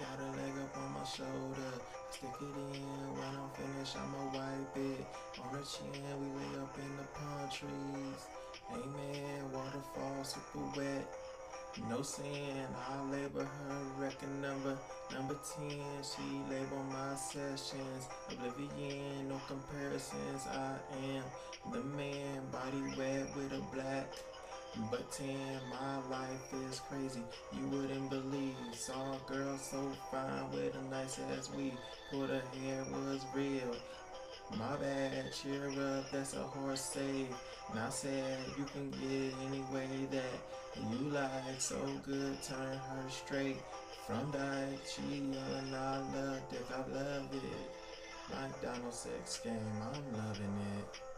got a leg up on my shoulder. Stick it in when I'm finished, I'ma wipe it. On her chin, we lay up in the palm trees. Amen, waterfall super wet. No sin, I label her record number number 10. She label my sessions. Oblivion, no comparisons. I am the man, body wet with a black. But 10, my life is crazy. You wouldn't. Saw a girl so fine with a nice ass weave. Put her hair was real. My bad, cheer up, that's a horse save. Now said you can get any way that you like. So good, turn her straight. From dyke, she young, I loved it, I love it. McDonald's sex game, I'm loving it.